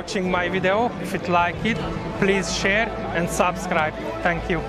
watching my video. If you like it, please share and subscribe. Thank you.